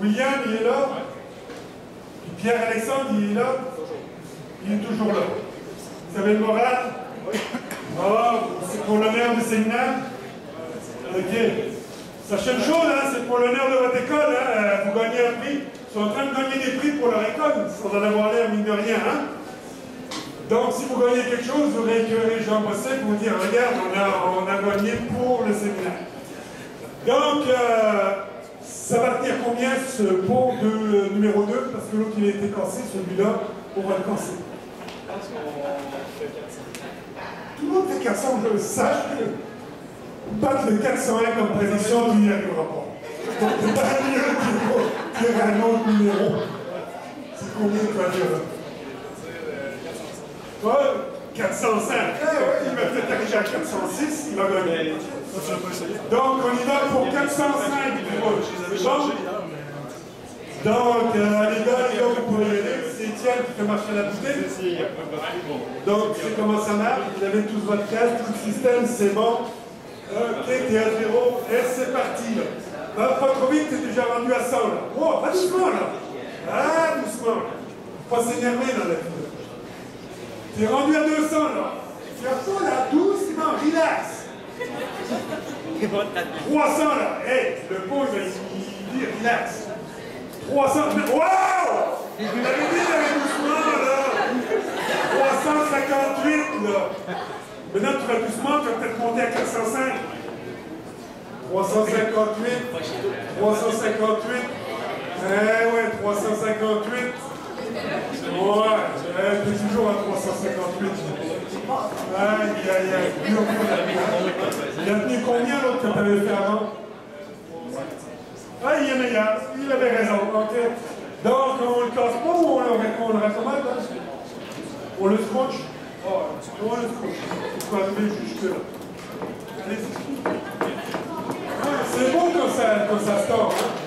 William, il est là. Pierre-Alexandre, il est là. Il est toujours là. Vous avez le moral? Ah, c'est pour l'honneur du séminaire? Ok. Sachez une chose, hein, c'est pour l'honneur de votre école. Hein, euh, vous gagnez un prix. Ils sont en train de gagner des prix pour leur école, sans en avoir l'air, mine de rien. Hein? Donc, si vous gagnez quelque chose, vous récupérez Jean Bosset pour vous dire, regarde, on a, on a gagné pour le séminaire. Donc, euh, ça va tenir combien ce pont de euh, numéro 2 Parce que l'autre il a été cassé, celui-là, on va le casser. Tout le monde fait 400, je le sache. Battre le 401 comme prédiction, n'y arriveras pas. Donc, c'est pas mieux qu'il y un autre numéro. C'est combien tu vas dire Ouais, 405. Eh ouais, il va peut-être arriver à 406, il va gagner. Donc, on y va pour 405. Bon. Donc, euh, les gars, les gars, vous pouvez y aller. C'est Étienne qui fait marcher la bouteille. Donc, c'est comment ça marche? Vous avez tous votre casque, tout le système, c'est bon. Ok, t'es à c'est parti. Là. Va pas trop vite, t'es déjà rendu à 100 là. Oh, pas doucement là. Ah, doucement. Pas s'énerver la vie. T'es rendu à 200 là. Tu as là. 300 là. Hey, le pot, il, dit relax. 300. Wow! Je vous l'avais dit d'aller doucement là. 358 là. Maintenant, tu vas doucement, tu vas peut-être monter à 405. 358. 358. Eh ouais, 358. Ouais, t'es toujours à 358. Aïe, aïe, aïe. Il a tenu combien l'autre que tu avais fait avant? Il est meilleur. Il avait raison. Donc, on le casse pas ou on le, on? On le? Oh, on le jusque là. Ah, c'est beau quand ça, quand ça sort. Hein?